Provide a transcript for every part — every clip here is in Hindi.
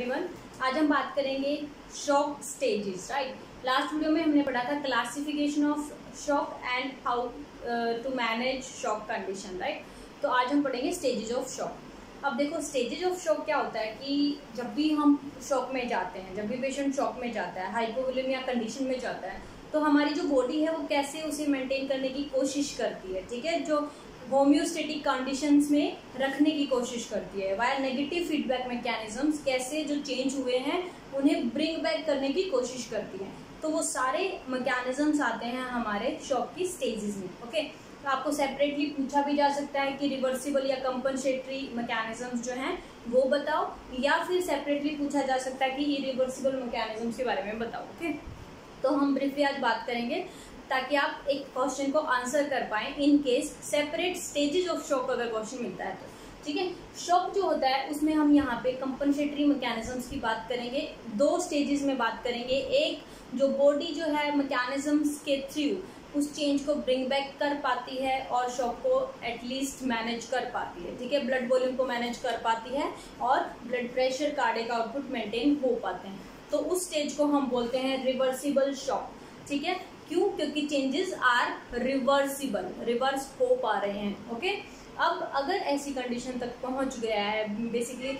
एवरीवन आज हम बात करेंगे shock stages right last video में हमने पढ़ा था classification of shock and how to manage shock condition right तो आज हम पढ़ेंगे स्टेजेस ऑफ़ शॉक अब देखो स्टेजेज ऑफ़ शॉक क्या होता है कि जब भी हम शॉक में जाते हैं, जब भी पेशेंट शॉक में जाता है हाइपोवोलेमिया कंडीशन में जाता है तो हमारी जो बॉडी है वो कैसे उसे मेंटेन करने की कोशिश करती है, ठीक है? जो होम्योस्टेटिक कंडीशंस में रखने की कोशिश करती है। वाया नेगेटिव फीडबैक मैकेनिज्म्स कैसे जो चेंज हुए हैं, उन्हें ब्रिंग बैक करने की कोशिश करती है। तो वो सारे मैकेनिज्म्स आते हैं हमारे शॉक की स्टेजेस में ओके तो आपको सेपरेटली पूछा भी जा सकता है कि रिवर्सिबल या कंपनसेटरी मैकेनिज्म्स जो हैं, वो बताओ, या फिर सेपरेटली पूछा जा सकता है कि इरिवर्सिबल मैकेनिज्म्स के बारे में बताओ ओके तो हम ब्रीफली आज बात करेंगे। ताकि आप एक क्वेश्चन को आंसर कर पाए in case separate stages of shock अगर क्वेश्चन मिलता है तो। ठीक है? शॉक जो होता है, उसमें हम यहाँ पे कंपनसेटरी मैकेनिज्म्स की बात करेंगे। दो स्टेजेस में बात करेंगे। एक, जो बॉडी जो है मैकेनिज्म्स के थ्रू उस चेंज को ब्रिंग बैक कर पाती है और शॉक को एटलीस्ट मैनेज कर पाती है। ठीक है? ब्लड वॉल्यूम को मैनेज कर पाती है और blood pressure cardiac output maintain हो पाते हैं। तो उस स्टेज को हम बोलते हैं रिवर्सिबल शॉक ठीक है? क्यों? क्योंकि चेंजेस आर रिवर्सिबल रिवर्स हो पा रहे हैं ओके अब अगर ऐसी कंडीशन तक पहुँच गया है बेसिकली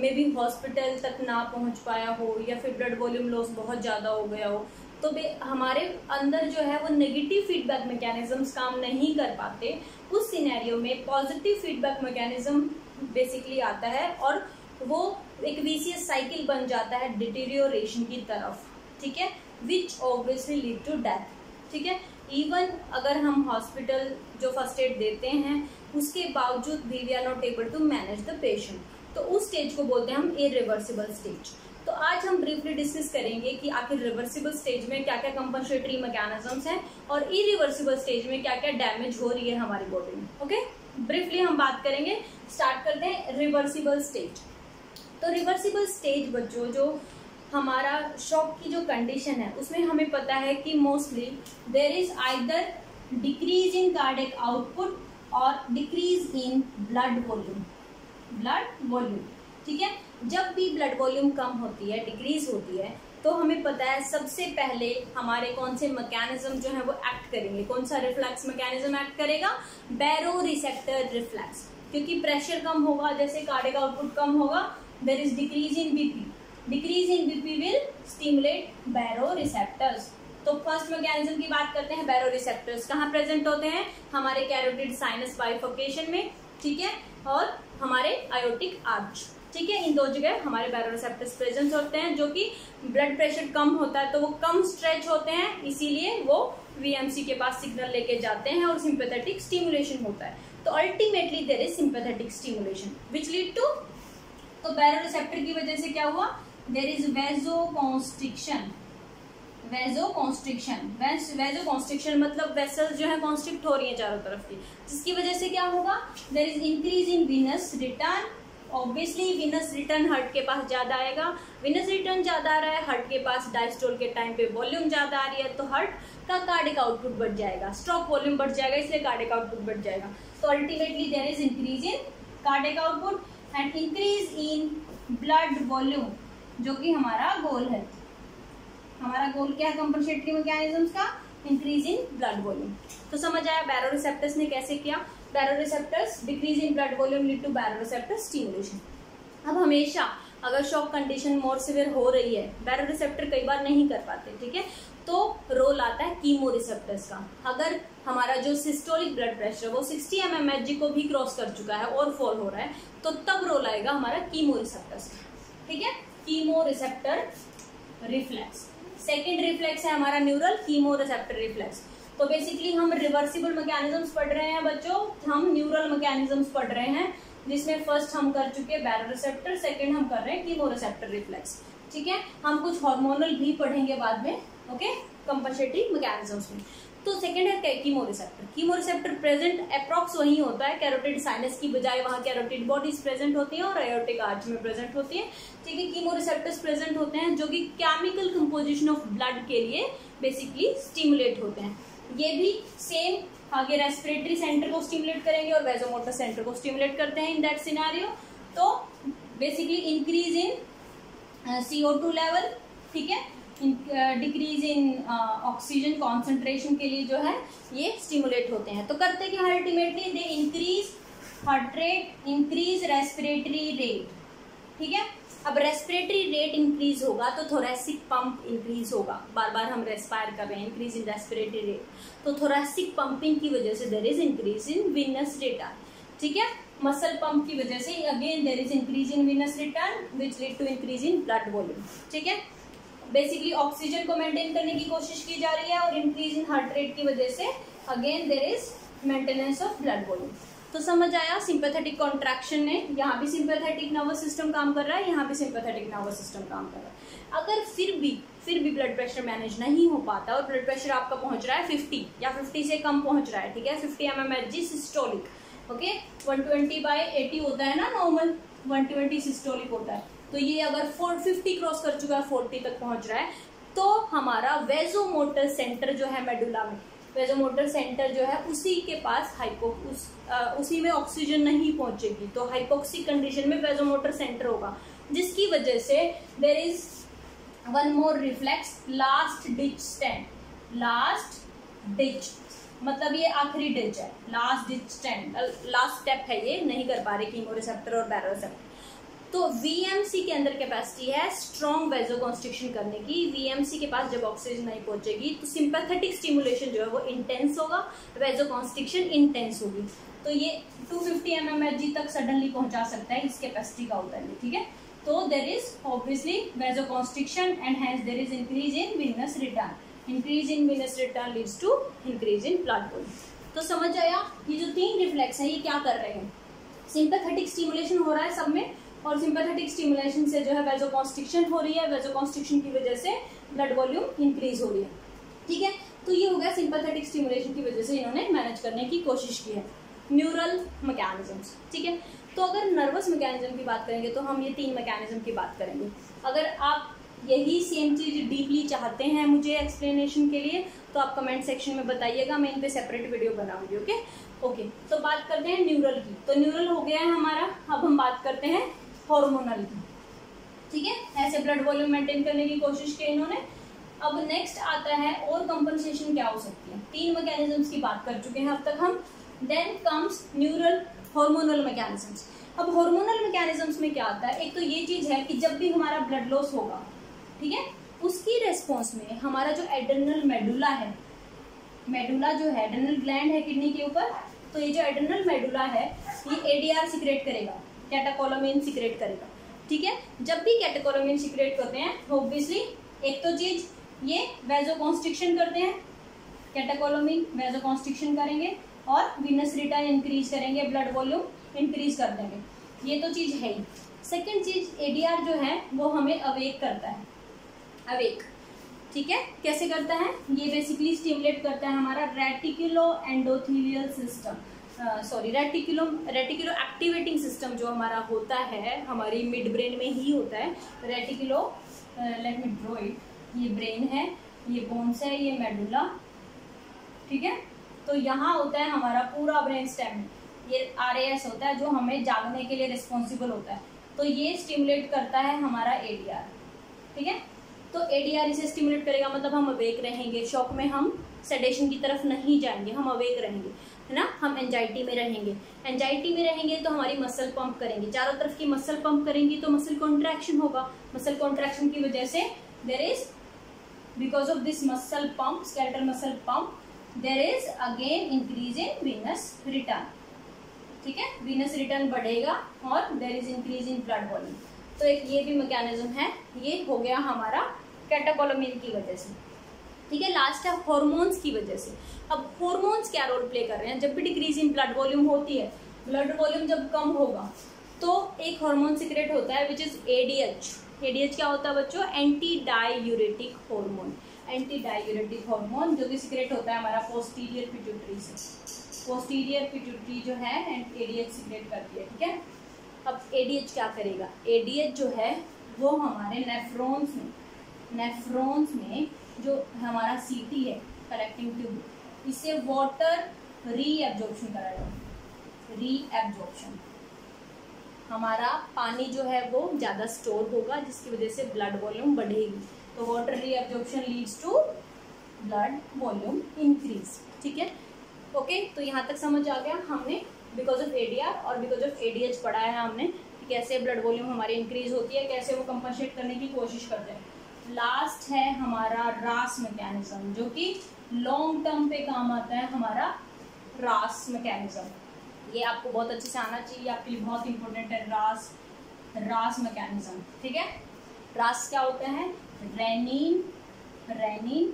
मे बी हॉस्पिटल तक ना पहुँच पाया हो, या फिर ब्लड वॉल्यूम लॉस बहुत ज़्यादा हो गया हो तो बे, हमारे अंदर जो है वो नेगेटिव फीडबैक मैकेनिज्म्स काम नहीं कर पाते। उस सिनेरियो में पॉजिटिव फीडबैक मैकेनिज्म बेसिकली आता है और वो एक वीसीएस साइकिल बन जाता है डिटेरियोरेशन की तरफ़। ठीक है? Which obviously lead to death ठीक है? इवन अगर हम हॉस्पिटल जो फ़र्स्ट एड देते हैं, उसके बावजूद भी we are not able to manage the patient तो उस स्टेज को बोलते हैं हम इरिवर्सिबल स्टेज तो आज हम ब्रीफली डिस्कस करेंगे कि आखिर रिवर्सिबल स्टेज में क्या क्या कंपनसेटरी मैकेनिज्म्स हैं और इरिवर्सिबल स्टेज में क्या क्या डैमेज हो रही है हमारी बॉडी में ओके ब्रीफली हम बात करेंगे स्टार्ट करते हैं रिवर्सिबल स्टेज तो रिवर्सिबल स्टेज बच्चों, जो हमारा शॉक की जो कंडीशन है, उसमें हमें पता है कि mostly there is either decrease in cardiac output और decrease in blood volume blood volume ठीक है? जब भी ब्लड वॉल्यूम कम होती है डिक्रीज होती है तो हमें पता है सबसे पहले हमारे कौन से मैकेनिज्म जो है वो एक्ट करेंगे। कौन सा रिफ्लेक्स मैकेनिज्म एक्ट करेगा? बैरो रिसेप्टर रिफ्लेक्स क्योंकि प्रेशर कम होगा, जैसे कार्डिक आउटपुट कम होगा there is decrease in BP decrease in BP will stimulate baroreceptors तो फ़र्स्ट मैकेनिज्म की बात करते हैं? बैरो रिसेप्टर्स कहाँ प्रेजेंट होते हैं? हमारे कैरोटिड साइनस बाइफोकेशन में, ठीक है? और हमारे आयोटिक आर्च ठीक है? इन दो जगह हमारे बैरो रिसेप्टर्स प्रेजेंट होते हैं, जो कि ब्लड प्रेशर कम होता है तो वो कम स्ट्रेच होते हैं, इसीलिए वो वीएमसी के पास सिग्नल लेके जाते हैं और सिंपेथेटिक स्टिमुलेशन होता है। तो ultimately there is sympathetic stimulation which lead to तो बैरो रिसेप्टर की वजह से क्या हुआ? There is vasoconstriction vasoconstriction vasoconstriction मतलब वेसल्स जो है कॉन्स्ट्रिक्ट हो रही है चारों तरफ़ की। जिसकी वजह से क्या होगा? There is increase in venous return obviously venous return heart के पास ज़्यादा आएगा। विनस रिटर्न ज़्यादा आ रहा है हर्ट के पास डायस्टोल के टाइम पे वॉल्यूम ज़्यादा आ रही है तो हर्ट का कार्डिक आउटपुट बढ़ जाएगा। स्ट्रोक वॉल्यूम बढ़ जाएगा, इसलिए कार्डिक आउटपुट बढ़ जाएगा। तो ultimately there is increase in cardiac output and increase in blood volume जो कि हमारा गोल है। हमारा गोल क्या है? कंपनसेटरी मैकेनिज्म्स का इंक्रीज इन ब्लड वॉल्यूम तो समझ आया बैरोरिसेप्टर्स ने कैसे किया? Baroreceptors decrease in blood volume lead to baroreceptor stimulation अब हमेशा अगर शॉक कंडीशन मोर सिवियर हो रही है बैरोरिसेप्टर कई बार नहीं कर पाते, ठीक है? तो रोल आता है कीमो रिसेप्टर्स का। अगर हमारा जो सिस्टोलिक ब्लड प्रेशर वो 60 एम एम एच जी को भी क्रॉस कर चुका है और फॉल हो रहा है तो तब रोल आएगा हमारा कीमो रिसेप्टर्स का। ठीक है? Chemoreceptor reflex. सेकेंड रिफ्लेक्स है हमारा न्यूरल कीमो रिसेप्टर रिफ्लेक्स। तो बेसिकली हम रिवर्सिबल मैकेनिज्म्स पढ़ रहे हैं बच्चों। हम न्यूरल मैकेनिज्म्स पढ़ रहे हैं, जिसमें फ़र्स्ट हम कर चुके हैं बैरो रिसेप्टर सेकेंड हम कर रहे हैं कीमो रिसेप्टर रिफ्लेक्स। ठीक है? हम कुछ हार्मोनल भी पढ़ेंगे बाद में ओके कंपनसेटरी मैकेनिज्म्स में। तो सेकेंड है chemoreceptor chemoreceptor present approx वही होता है कैरोटिड साइनस की बजाय वहाँ कैरोटिड बॉडीज प्रेजेंट होती है और एयोटिक आर्च में प्रेजेंट होती है. ठीक है कीमो रिसेप्टर्स प्रेजेंट होते हैं जो कि केमिकल कंपोजिशन ऑफ़ ब्लड के लिए बेसिकली स्टिमुलेट होते हैं. ये भी सेम आगे रेस्पिरेटरी सेंटर को स्टिमुलेट करेंगे और वेजोमोटर सेंटर को स्टिमुलेट करते हैं इन दैट सिनारियो तो basically increase in C level ठीक है? डिक्रीज इन ऑक्सीजन कॉन्सेंट्रेशन के लिए जो है, ये स्टिमुलेट होते हैं। तो करते क्या ultimately they increase heart rate increase respiratory rate ठीक है? अब रेस्पिरेटरी रेट इंक्रीज होगा तो थोरेसिक पंप इंक्रीज होगा। बार बार हम रेस्पायर कर रहे हैं इंक्रीज इन रेस्पिरेटरी रेट तो थोरेसिक पंपिंग की वजह से there is increase in venous return ठीक है? मसल पंप की वजह से again there is increase in venous return which lead to increase in blood volume ठीक है? बेसिकली ऑक्सीजन को मेंटेन करने की कोशिश की जा रही है और इंक्रीज इन हार्ट रेट की वजह से again there is maintenance of blood volume तो समझ आया सिंपैथेटिक कॉन्ट्रैक्शन ने, यहाँ भी सिंपैथेटिक नर्वस सिस्टम काम कर रहा है, यहाँ भी सिंपैथेटिक नर्वस सिस्टम काम कर रहा है। अगर फिर भी फिर भी ब्लड प्रेशर मैनेज नहीं हो पाता और ब्लड प्रेशर आपका पहुँच रहा है फिफ्टी या फिफ्टी से कम पहुँच रहा है, ठीक है? Fifty M M H G systolic okay one twenty by eighty होता है ना नॉर्मल वन ट्वेंटी सिस्टोलिक होता है। तो ये अगर फोर फिफ्टी क्रॉस कर चुका है फोर्टी तक पहुँच रहा है तो हमारा वेजोमोटर सेंटर जो है मेडुला में वेजोमोटर सेंटर जो है उसी के पास हाइपो उस आ, उसी में ऑक्सीजन नहीं पहुंचेगी। तो हाइपोक्सी कंडीशन में वेजोमोटर सेंटर होगा जिसकी वजह से there is one more reflex last ditch stand last ditch मतलब ये आखिरी डिच है last ditch stand last step है ये नहीं कर पा रहे कीमो रिसेप्टर और बैरोसेप्टर तो वीएमसी के अंदर कैपेसिटी है स्ट्रॉन्ग वेजोकॉन्स्ट्रिक्शन करने की। वीएमसी के पास जब ऑक्सीजन नहीं पहुंचेगी तो सिंपैथेटिक स्टिमुलेशन जो है वो इंटेंस होगा वेजोकॉन्स्ट्रिक्शन इंटेंस होगी। तो ये 250 फिफ्टी एम तक सडनली पहुँचा सकता है इस कैपेसिटी का होता है ठीक है? तो there is obviously vasoconstriction and hence there is increase in venous return increase in venous return leads to increase in blood volume तो समझ आया? ये जो तीन रिफ्लेक्स है, ये क्या कर रहे हैं? सिंपैथेटिक स्टिमुलेशन हो रहा है सब में। और सिंपैथेटिक स्टिमुलेशन से जो है वेजोकॉन्स्ट्रिक्शन हो रही है। वेजोकॉन्स्ट्रिक्शन की वजह से ब्लड वॉल्यूम इंक्रीज हो रही है। ठीक है? तो ये हो गया सिंपैथेटिक स्टिमुलेशन की वजह से इन्होंने मैनेज करने की कोशिश की है। न्यूरल मैकेनिज्म्स ठीक है? तो अगर नर्वस मैकेनिज्म की बात करेंगे तो हम ये तीन मैकेनिज्म की बात करेंगे। अगर आप यही सेम चीज़ डीपली चाहते हैं मुझे एक्सप्लेनेशन के लिए तो आप कमेंट सेक्शन में बताइएगा। मैं इन पे सेपरेट वीडियो बनाऊँगी ओके ओके तो बात करते हैं न्यूरल की। तो न्यूरल हो गया है हमारा। अब हम बात करते हैं हॉर्मोनल की ठीक है? ऐसे ब्लड वॉल्यूम मेंटेन करने की कोशिश की इन्होंने। अब नेक्स्ट आता है और कंपनसेशन क्या हो सकती है? तीन मैकेनिज्म्स की बात कर चुके हैं अब तक हम। Then comes neural hormonal mechanisms अब हार्मोनल मैकेनिज्म्स में क्या आता है? एक तो ये चीज़ है कि जब भी हमारा ब्लड लॉस होगा, ठीक है? उसकी रेस्पॉन्स में हमारा जो एडर्नल मेडुला है मेडुला जो है एडर्नल ग्लैंड है किडनी के ऊपर तो ये जो एडर्नल मेडुला है, ये एडीआर सिक्रेट करेगा। कैटाकोलोमिन सिक्रेट करेगा। ठीक है? जब भी कैटाकोलोमिन सिक्रेट करते हैं ऑब्वियसली एक तो चीज़, ये वेजो कॉन्स्ट्रिक्शन करते हैं। कैटाकोलोमिन वेजो कॉन्स्ट्रिक्शन करेंगे और विनस रिटर्न इंक्रीज करेंगे ब्लड वॉल्यूम इंक्रीज कर देंगे। ये तो चीज़ है ही। सेकेंड चीज़ एडीआर जो है, वो हमें अवेक करता है। अवेक ठीक है? कैसे करता है? ये बेसिकली स्टिमुलेट करता है हमारा reticulo endothelial system sorry reticulum reticulo activating system जो हमारा होता है, हमारी मिड ब्रेन में ही होता है। Reticulo let me draw it ये ब्रेन है, ये बोन्स है, ये मेडुला ठीक है? तो यहाँ होता है हमारा पूरा ब्रेन स्टेम ये आरएएस होता है जो हमें जागने के लिए रिस्पॉन्सिबल होता है। तो ये स्टिमुलेट करता है हमारा एडीआर ठीक है? तो एडीआर इसे स्टिमुलेट करेगा मतलब हम अवेक रहेंगे। शॉक में हम सेडेशन की तरफ़ नहीं जाएँगे, हम अवेक रहेंगे। है ना, हम एंजाइटी में रहेंगे। एंजाइटी में रहेंगे तो हमारी मसल पंप करेंगे। चारों तरफ़ की मसल पंप करेंगी तो मसल कॉन्ट्रैक्शन होगा। मसल कॉन्ट्रैक्शन की वजह से there is because of this muscle pump skeletal muscle pump there is again increase in venous return ठीक है? वीनस रिटर्न बढ़ेगा और there is increase in blood volume तो एक ये भी मैकेनिज्म है। ये हो गया हमारा कैटाकोलोमिन की वजह से। ठीक है लास्ट है हॉर्मोन्स की वजह से। अब हॉर्मोन्स क्या रोल प्ले कर रहे हैं? जब भी डिक्रीज इन ब्लड वॉल्यूम होती है ब्लड वॉल्यूम जब कम होगा तो एक हार्मोन सिक्रेट होता है विच इज़ एडीएच एडीएच क्या होता है बच्चों? Anti diuretic hormone anti diuretic hormone जो कि सिक्रेट होता है हमारा पोस्टीरियर पिट्यूटरी से। पोस्टीरियर पिट्यूटरी जो है एडीएच सिक्रेट करती है, ठीक है? अब एडीएच क्या करेगा? एडीएच जो है, वो हमारे नेफ्रॉन्स में नेफ्रॉन्स में जो हमारा सीटी है कलेक्टिंग ट्यूब इससे वाटर री एब्जॉर्प्शन कराएगा री एब्जॉर्प्शन हमारा पानी जो है वो ज़्यादा स्टोर होगा, जिसकी वजह से ब्लड वॉल्यूम बढ़ेगी। तो water reabsorption leads to blood volume increase ठीक है? ओके तो यहाँ तक समझ आ गया हमने। बिकॉज़ ऑफ़ एडीआर और बिकॉज़ ऑफ़ एडीएच पढ़ा है हमने कि कैसे ब्लड वॉल्यूम हमारी इंक्रीज होती है, कैसे वो कंपनसेट करने की कोशिश करते हैं। लास्ट है हमारा रास मैकेनिज्म जो कि लॉन्ग टर्म पे काम आता है हमारा रास मैकेनिज्म ये आपको बहुत अच्छे से आना चाहिए, आपके लिए बहुत इंपॉर्टेंट है रास रास मैकेनिज्म ठीक है? रास क्या होता है? रेनिन रेनिन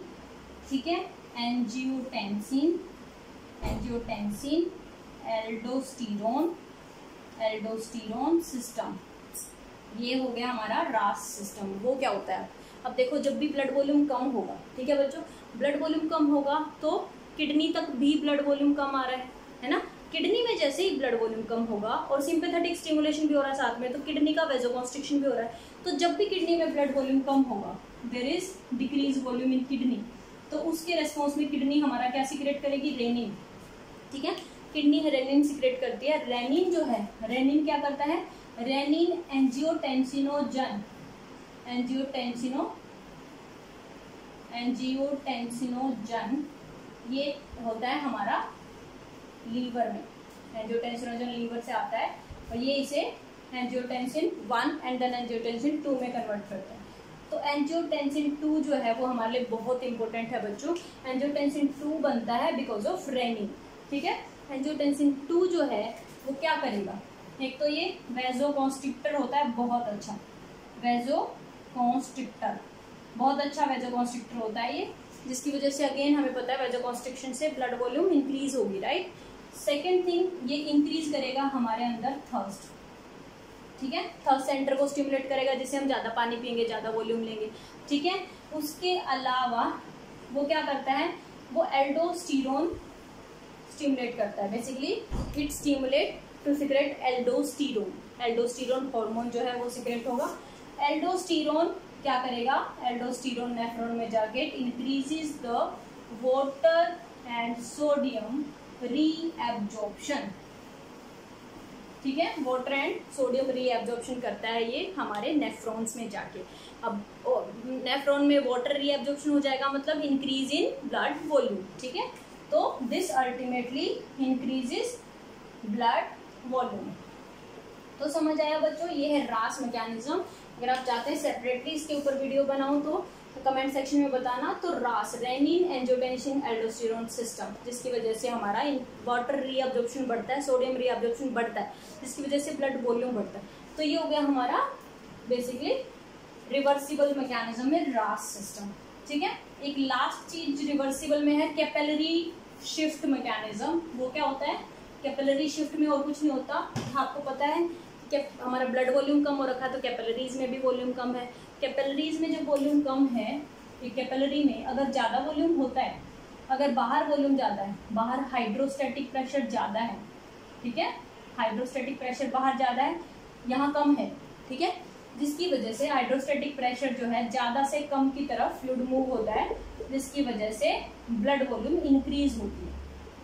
ठीक है? Angiotensin angiotensin aldosterone aldosterone system ये हो गया हमारा रास सिस्टम वो क्या होता है? अब देखो, जब भी ब्लड वॉल्यूम कम होगा, ठीक है बच्चों? ब्लड वॉल्यूम कम होगा तो किडनी तक भी ब्लड वॉल्यूम कम आ रहा है है ना? किडनी में जैसे ही ब्लड वॉल्यूम कम होगा और सिंपेथेटिक स्टिमुलेशन भी हो रहा है साथ में तो किडनी का वेजोकॉन्स्ट्रिक्शन भी हो रहा है। तो जब भी किडनी में ब्लड वॉल्यूम कम होगा there is decrease volume in kidney तो उसके रेस्पॉन्स में किडनी हमारा क्या सिक्रेट करेगी? रेनिन ठीक है? किडनी रेनिन सिक्रेट करती है। रेनिन जो है रेनिन क्या करता है? रेनिन एंजियोटेंसिनोजन एंजियोटेंसिनो, एंजियोटेंसिनोजन, ये होता है हमारा लीवर में। एंजियोटेंसिनोजन लीवर से आता है और ये इसे angiotensin one and then angiotensin two में कन्वर्ट करता है। तो एंजियोटेंसिन टू जो है वो हमारे लिए बहुत इंपॉर्टेंट है बच्चों। एंजियोटेंसिन टू बनता है बिकॉज़ ऑफ़ रेनिंग ठीक है? एंजियोटेंसिन टू जो है वो क्या करेगा? एक तो ये वेजो कॉन्स्ट्रिक्टर होता है, बहुत अच्छा। वेजो कॉन्स्ट्रिक्टर बहुत अच्छा वेजो कॉन्स्ट्रिक्टर होता है ये, जिसकी वजह से अगेन हमें पता है वेजो कॉन्स्ट्रिक्शन से ब्लड वॉल्यूम इंक्रीज होगी राइट सेकेंड थिंग ये इंक्रीज करेगा हमारे अंदर थर्स्ट ठीक है? थर्स्ट सेंटर को स्टिमुलेट करेगा, जिससे हम ज़्यादा पानी पियेंगे, ज़्यादा वॉल्यूम लेंगे। ठीक है? उसके अलावा वो क्या करता है? वो एल्डोस्टीरोन स्टिमुलेट करता है। Basically it stimulate to secrete aldosterone aldosterone hormone जो है वो सिक्रेट होगा। एल्डोस्टीरोन क्या करेगा? एल्डोस्टीरोन नेफ्रॉन में जाके increases the water and sodium reabsorption ठीक है? वाटर एंड सोडियम रीएब्जॉर्प्शन करता है ये हमारे नेफ्रॉन्स में जाके। अब नेफ्रॉन में वाटर रीएब्जॉर्प्शन हो जाएगा मतलब इंक्रीज इन ब्लड वॉल्यूम ठीक है? तो this ultimately increases blood volume तो समझ आया बच्चों, ये है रास मैकेनिज्म अगर आप चाहते हैं सेपरेटली इसके ऊपर वीडियो बनाऊँ तो कमेंट सेक्शन में बताना। तो रास, रेनिन एंजियोटेंसिन एल्डोस्टेरोन सिस्टम जिसकी वजह से हमारा वाटर रीअब्जॉर्प्शन बढ़ता है सोडियम रीअब्जॉर्प्शन बढ़ता है, जिसकी वजह से ब्लड वॉल्यूम बढ़ता है। तो ये हो गया हमारा बेसिकली रिवर्सिबल मैकेनिज्म में रास सिस्टम ठीक है? एक लास्ट चीज़ रिवर्सिबल में है कैपेलरी शिफ्ट मैकेनिज्म वो क्या होता है? कैपेलरी शिफ्ट में और कुछ नहीं होता। आपको पता है हमारा ब्लड वॉल्यूम कम हो रखा है तो कैपेलरीज में भी वॉल्यूम कम है। कैपेलरीज में जब वॉल्यूम कम है कैपेलरी में अगर ज़्यादा वॉल्यूम होता है, अगर बाहर वॉल्यूम ज़्यादा है, बाहर हाइड्रोस्टेटिक प्रेशर ज़्यादा है, ठीक है? हाइड्रोस्टेटिक प्रेशर बाहर ज़्यादा है, यहाँ कम है, ठीक है? जिसकी वजह से हाइड्रोस्टेटिक प्रेशर जो है, ज़्यादा से कम की तरफ़ फ्लूड मूव होता है, जिसकी वजह से ब्लड वॉल्यूम इंक्रीज होती है।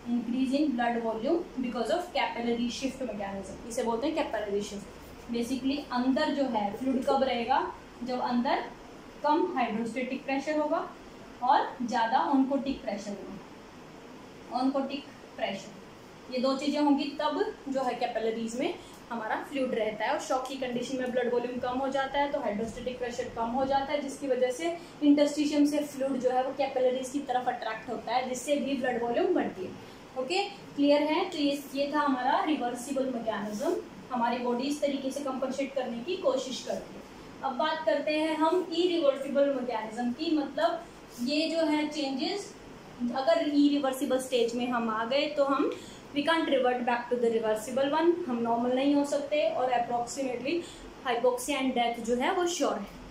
Increase in blood volume because of capillary shift mechanism इसे बोलते हैं कैपेलरी शिफ्ट बेसिकली अंदर जो है फ्लूड कब रहेगा? जब अंदर कम हाइड्रोस्टेटिक प्रेशर होगा और ज़्यादा ऑनकोटिक प्रेशर होगा। ऑनकोटिक प्रेशर ये दो चीज़ें होंगी, तब जो है कैपेलरीज में हमारा फ्लूड रहता है और शॉक की कंडीशन में ब्लड वॉल्यूम कम हो जाता है तो हाइड्रोस्टेटिक प्रेशर कम हो जाता है, जिसकी वजह से इंटस्टिशियम से फ्लूड जो है वो कैपेलरीज की तरफ़ अट्रैक्ट होता है, जिससे भी ब्लड वॉल्यूम बढ़ती है। ओके क्लियर है? तो ये ये था हमारा रिवर्सिबल मैकेनिज्म हमारी बॉडी इस तरीके से कंपनसेट करने की कोशिश करती है। अब बात करते हैं हम ई रिवर्सिबल मैकेनिज्म की मतलब ये जो है चेंजेस अगर ई रिवर्सिबल स्टेज में हम आ गए तो हम we can't revert back to the reversible one हम नॉर्मल नहीं हो सकते और अप्रोक्सीमेटली हाइपोक्सिया एंड डेथ जो है वो श्योर है।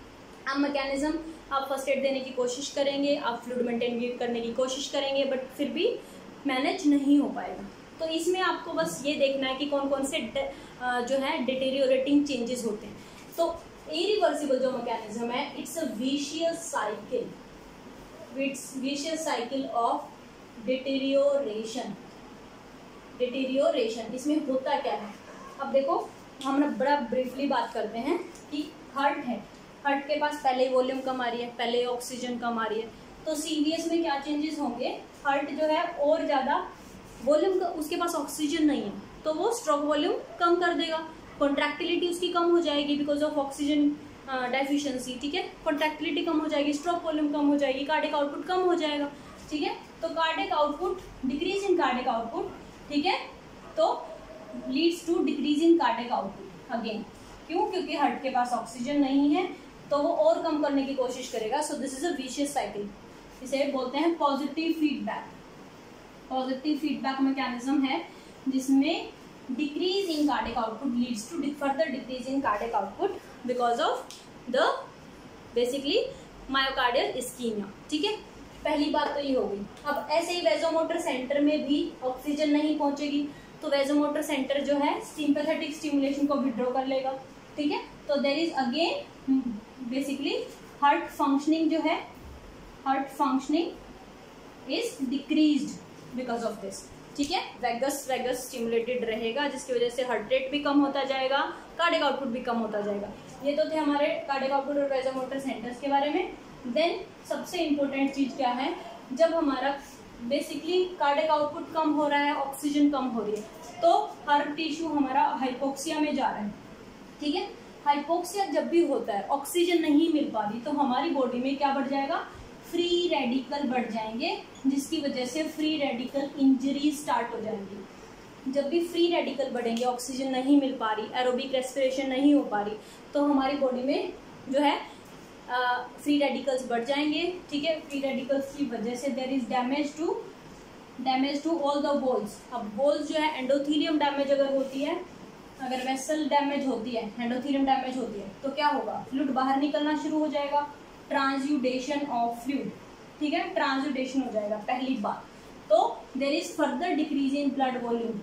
अब मैकेनिज्म आप फ़र्स्ट एड देने की कोशिश करेंगे, आप फ्लूड मेंटेन करने की कोशिश करेंगे बट फिर भी मैनेज नहीं हो पाएगा। तो इसमें आपको बस ये देखना है कि कौन कौन से जो है डिटेरियोरेटिंग चेंजेस होते हैं। तो इरिवर्सिबल जो मैकेनिज्म है it's a vicious cycle it's vicious cycle of deterioration deterioration इसमें होता क्या है? अब देखो, हम ना बड़ा ब्रीफली बात करते हैं कि हर्ट है। हर्ट के पास पहले वॉल्यूम कम आ रही है, पहले ऑक्सीजन कम आ रही है। तो सीवीएस में क्या चेंजेस होंगे? हार्ट जो है और ज़्यादा वॉल्यूम उसके पास ऑक्सीजन नहीं है तो वो स्ट्रोक वॉल्यूम कम कर देगा। कॉन्ट्रैक्टिलिटी उसकी कम हो जाएगी बिकॉज़ ऑफ़ ऑक्सीजन डेफिशिएंसी ठीक है? कॉन्ट्रैक्टिलिटी कम हो जाएगी स्ट्रोक वॉल्यूम कम हो जाएगी कार्डिक आउटपुट कम हो जाएगा, ठीक है? तो cardiac output decrease in cardiac output ठीक है? तो leads to decrease in cardiac output again क्यों? क्योंकि हार्ट के पास ऑक्सीजन नहीं है तो वो और कम करने की कोशिश करेगा। So this is a vicious cycle इसे बोलते हैं positive feedback positive feedback mechanism है, जिसमें decrease in cardiac output leads to further decrease in cardiac output because of the basically myocardial ischemia ठीक है? पहली बात तो ये होगी अब ऐसे ही वेजोमोटर सेंटर में भी ऑक्सीजन नहीं पहुंचेगी तो वेजोमोटर सेंटर जो है सिंपैथेटिक स्टिमुलेशन को विड्रॉ कर लेगा। ठीक है? तो there is again basically heart functioning जो है heart functioning is decrease because of this ठीक है? वेगस वेगस स्टिमुलेटेड रहेगा, जिसकी वजह से हार्ट रेट भी कम होता जाएगा कार्डिक आउटपुट भी कम होता जाएगा। ये तो थे हमारे कार्डिक आउटपुट और वेजोमोटर सेंटर्स के बारे में। देन सबसे इम्पोर्टेंट चीज़ क्या है? जब हमारा बेसिकली कार्डिक आउटपुट कम हो रहा है ऑक्सीजन कम हो रही है तो हर टिश्यू हमारा हाइपोक्सिया में जा रहा है। ठीक है? हाइपोक्सिया जब भी होता है ऑक्सीजन नहीं मिल पा रही तो हमारी बॉडी में क्या बढ़ जाएगा? फ्री रेडिकल बढ़ जाएँगे, जिसकी वजह से फ्री रेडिकल इंजरी स्टार्ट हो जाएँगी। जब भी फ्री रेडिकल बढ़ेंगे ऑक्सीजन नहीं मिल पा रही एरोबिक रेस्पिरेशन नहीं हो पा रही तो हमारी बॉडी में जो है फ्री रेडिकल्स बढ़ जाएँगे, ठीक है? फ्री रेडिकल्स की वजह से there is damage to damage to all the bowls अब बोल्स जो है एंडोथीलियम डैमेज अगर होती है, अगर वेसल डैमेज होती है एंडोथीलियम डैमेज होती है तो क्या होगा? फ्लूड बाहर निकलना शुरू हो जाएगा। ट्रांसयूडेशन ऑफ़ फ्लूड ठीक है? ट्रांसयूडेशन हो जाएगा, पहली बार तो there is further decrease in blood volume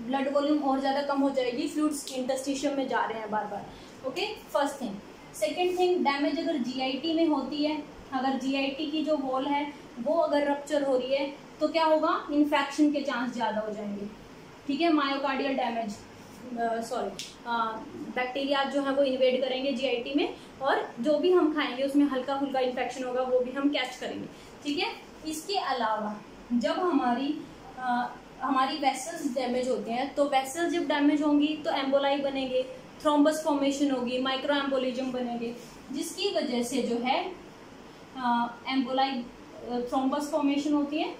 blood volume और ज़्यादा कम हो जाएगी फ्लूड्स इंटस्टिशियम में जा रहे हैं बार बार okay first thing second thing damage अगर जीआईटी में होती है, अगर जीआईटी की जो वॉल है, वो अगर रप्चर हो रही है तो क्या होगा? इन्फेक्शन के चांस ज़्यादा हो जाएँगे। ठीक है? मायोकार्डियल डैमेज सॉरी बैक्टीरिया जो है वो इन्वेड करेंगे जीआईटी में और जो भी हम खाएँगे उसमें हल्का फुल्का इन्फेक्शन होगा वो भी हम कैच करेंगे। ठीक है? इसके अलावा जब हमारी आ, हमारी वेसल्स डैमेज होते हैं तो वेसल्स जब डैमेज होंगी तो एम्बोलाई बनेंगे थ्रोम्बस फॉर्मेशन होगी माइक्रो एम्बोलिज्म बनेंगे जिसकी वजह से जो है एम्बोलाई थ्रोम्बस फॉर्मेशन होती है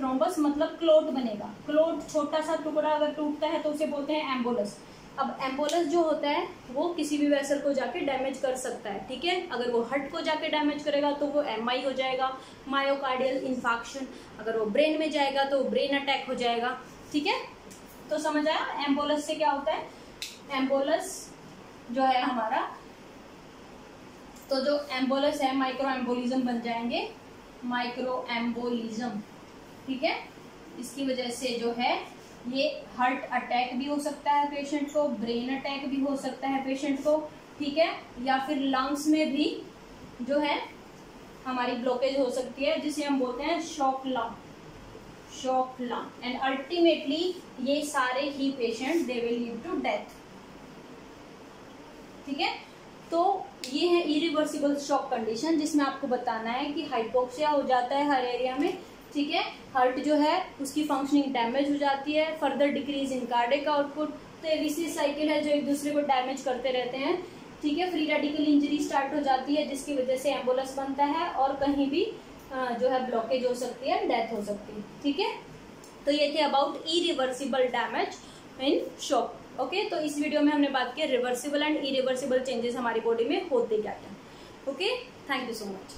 थ्रोम्बस मतलब क्लोट बनेगा। क्लोट छोटा सा टुकड़ा अगर टूटता है तो उसे बोलते हैं एम्बोलस अब एम्बोलस जो होता है, वो किसी भी वेसल को जाके डैमेज कर सकता है, ठीक है? अगर वो हट को जाके डैमेज करेगा तो वो एमआई हो जाएगा मायोकार्डियल इन्फाक्शन अगर वो ब्रेन में जाएगा तो ब्रेन अटैक हो जाएगा, ठीक है? तो समझ आया? एम्बोलस से क्या होता है? एम्बोलस जो है हमारा तो जो एम्बोलस है माइक्रो एम्बोलिज्म बन जाएँगे। माइक्रो एम्बोलिज्म ठीक है? इसकी वजह से जो है, ये हार्ट अटैक भी हो सकता है पेशेंट को ब्रेन अटैक भी हो सकता है पेशेंट को, ठीक है? या फिर लंग्स में भी जो है, हमारी ब्लॉकेज हो सकती है, जिसे हम बोलते हैं shock lung shock lung and ultimately ये सारे ही patient they will lead to death ठीक है? तो ये है इरिवर्सिबल शॉक कंडीशन जिसमें आपको बताना है कि हाइपोक्सिया हो जाता है हर एरिया में ठीक है? हार्ट जो है, उसकी फंक्शनिंग डैमेज हो जाती है further decrease in cardiac output तो एवीसी साइकिल है जो एक दूसरे को डैमेज करते रहते हैं। ठीक है? फ्री रेडिकल इंजरी स्टार्ट हो जाती है, जिसकी वजह से एंबुलेंस बनता है और कहीं भी जो है ब्लॉकेज हो सकती है डेथ हो सकती है। ठीक है? तो ये थे about irreversible damage in shock okay तो इस वीडियो में हमने बात की reversible and irreversible changes हमारी बॉडी में होते क्या क्या okay thank you so much